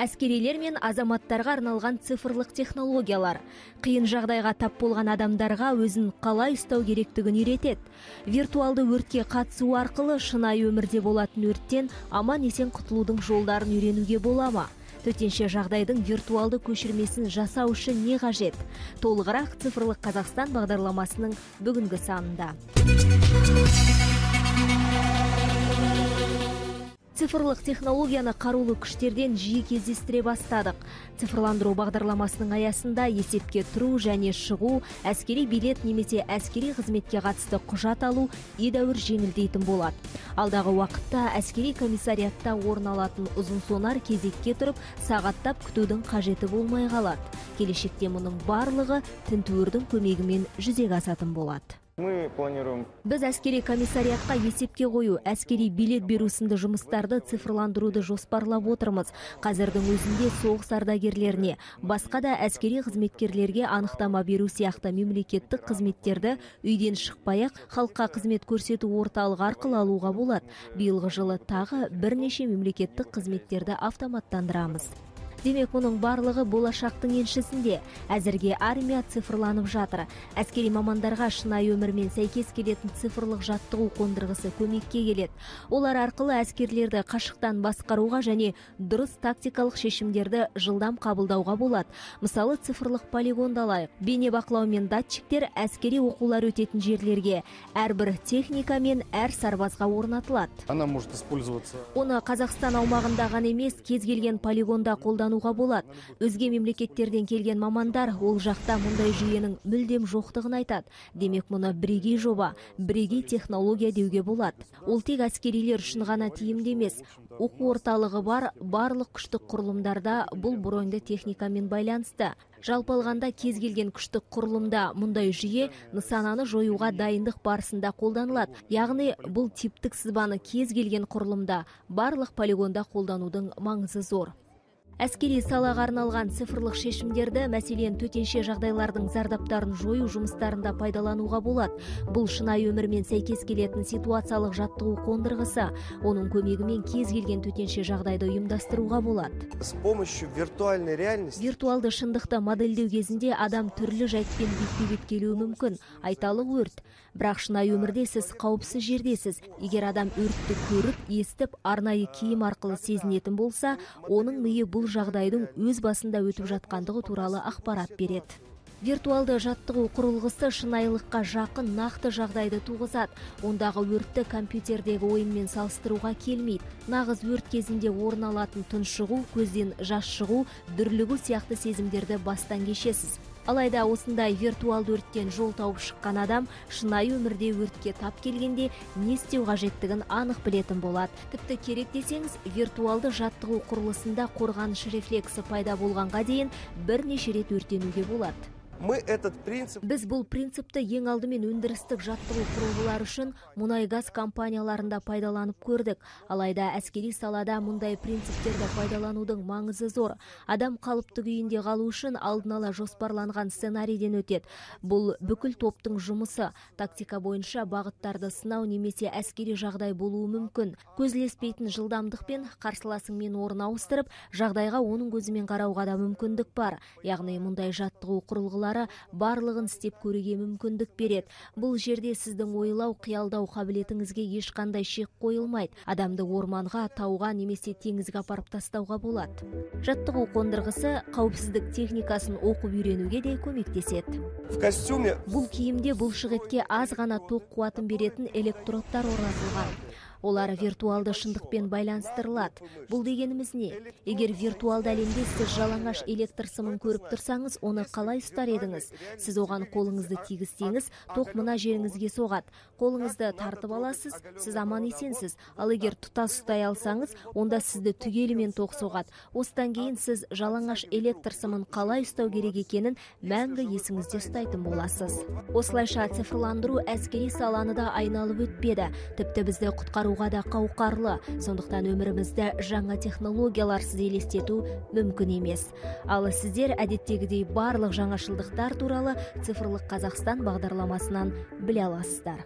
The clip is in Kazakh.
әскерилер мен азаматтарға арналған цифрлық технологиялар. Қиын жағдайға тап болған адамдарға өзін қалай ұстау керектігін үйретеді. Виртуалды өртке қатысу арқылы шынайы өмірде болатын өрттен аман есен құтылудың жолдарын үйренуге бола ма? Төтенше жағдайдың виртуалды көшірмесін жасау үшін не қажет? Толығырақ цифрлық қазақстан бағдарламасының бүгінгі санында. Цифрлық технологияны қарулы күштерден жиі кездестіре бастадық. Цифрландыру бағдарламасының аясында есепке тұру және шығу әскери билет немесе әскери қызметке қатысты құжат алу едәуір жеңілдейтін болады. Алдағы уақытта әскери комиссариатта орын алатын ұзынсонар кезекке тұрып сағаттап күтудің қажеті болмай қалады. Келешекте мұның барлығы тінтуірдің көмегімен жүзеге асатын болады. Мы планируем. Біз әскери комиссариатқа есепке қою әскери билет беру сынды жұмыстарды цифрландыруды жоспарлап отырмыз. Қазірдің өзінде соғыс ардагерлеріне басқа да әскери қызметкерлерге анықтама беру сияқты мемлекеттік қызметтерді үйден шықпай ақ халыққа қызмет көрсету орталығы арқылы алуға болады. Биылғы жылы тағы бірнеше мемлекеттік қызметтерді автоматтандырамыз. Демек мұның барлығы болашақтың еншісінде. Әзірге армия цифрланып жатыр. Әскери мамандарға шынайы өмірмен сәйкес келетін цифрлық жаттығу қондырғысы көмекке келеді. Олар арқылы әскерлерді қашықтан басқаруға және дұрыс тактикалық шешімдерді жылдам қабылдауға болады. Мысалы цифрлық полигонды алайық. Бейнебақылау мен датчиктер әскери оқулар өтетін жерлерге. Әрбір техника мен әр сарбазға орнатылады. Она может использоваться. Оны қазақстан аумағында ғана емес кез келген полигонда қолдану қолдануға болады. Өзге мемлекеттерден келген мамандар ол жақта мұндай жүйенің мүлдем жоқтығын айтады. Демек мұны бірегей жоба бірегей технология деуге болады. Ол тек әскерилер үшін ғана тиімді емес. Оқу орталығы бар барлық күштік құрылымдарда бұл броньды техникамен байланысты. Жалпы алғанда кез келген күштік құрылымда мұндай жүйе нысананы жоюға дайындық барысында қолданылады. Яғни бұл типтік сызбаны кез келген құрылымда барлық полигонда қолданудың маңызы зор. Әскери салаға арналған цифрлық шешімдерді мәселен төтенше жағдайлардың зардаптарын жою жұмыстарында пайдалануға болады. Бұл шынайы өмірмен сәйкес келетін ситуациялық жаттығу қондырғысы оның көмегімен кез келген төтенше жағдайды ұйымдастыруға болады. С помощью виртуальной реальности виртуалды шындықты модельдеу кезінде адам түрлі жайтпен бетпе бет келуі мүмкін айталық өрт. Бірақ шынайы өмірде сіз қауіпсіз жердесіз. Егер адам өртті көріп естіп арнайы киім арқылы сезінетін болса оның миы бұл жағдайдың өз басында өтіп жатқандығы туралы ақпарат береді. Виртуалды жаттығу құрылғысы шынайылыққа жақын нақты жағдайды туғызады. Ондағы өртті компьютердегі ойынмен салыстыруға келмейді. Нағыз өрт кезінде орын алатын тұншығу көзден жас шығу дүрлігу сияқты сезімдерді бастан кешесіз. Алайда осындай виртуалды өрттен жол тауып шыққан адам шынайы өмірде өртке тап келгенде не істеу қажеттігін анық білетін болады. Тіпті керек десеңіз виртуалды жаттығу құрылысында қорғаныш рефлексі пайда болғанға дейін бірнеше рет өртенуге болады. Мы этот принцип біз бұл принципті ең алдымен өндірістік жаттығу құрылғылары үшін мұнай газ компанияларында пайдаланып көрдік. Алайда әскери салада мұндай принциптерді пайдаланудың маңызы зор. Адам қалыпты күйінде қалу үшін алдын ала жоспарланған сценарийден өтеді. Бұл бүкіл топтың жұмысы. Тактика бойынша бағыттарды сынау немесе әскери жағдай болуы мүмкін. Көзілеспейтін жылдамдықпен қарсыласыңмен орын ауыстырып жағдайға оның көзімен қарауға да мүмкіндік бар. Яғни мұндай жаттығу құрылғылары барлығын істеп көруге мүмкіндік береді. Бұл жерде сіздің ойлау қиялдау қабілетіңізге ешқандай шек қойылмайды. Адамды орманға тауға немесе теңізге апарып тастауға болады. Жаттығу қондырғысы қауіпсіздік техникасын оқып үйренуге де көмектеседі. В костюме бұл киімде бұлшық етке аз ғана тоқ қуатын беретін электродтар орнатылған. Олар виртуалды шындықпен байланыстырылады. Бұл дегеніміз не? Егер виртуалды әлемде сіз жалаңаш электр сымын көріп тұрсаңыз оны қалай ұстар едіңіз? Сіз оған қолыңызды тигізсеңіз тоқ мына жеріңізге соғады. Қолыңызды тартып аласыз сіз аман есенсіз. Ал егер тұтас ұстай алсаңыз онда сізді түгелімен тоқ соғады. Осыдан кейін сіз жалаңаш электр сымын қалай ұстау керек екенін мәңгі есіңізде ұстайтын боласыз. Осылайша цифрландыру әскери саланы да айналып өтпеді. Тіпті бізді құтқару да қауқарлы. Сондықтан өмірімізді жаңа технологияларсыз елестету мүмкін емес. Ал сіздер әдеттегідей барлық жаңашылдықтар туралы цифрлық қазақстан бағдарламасынан біле аласыздар.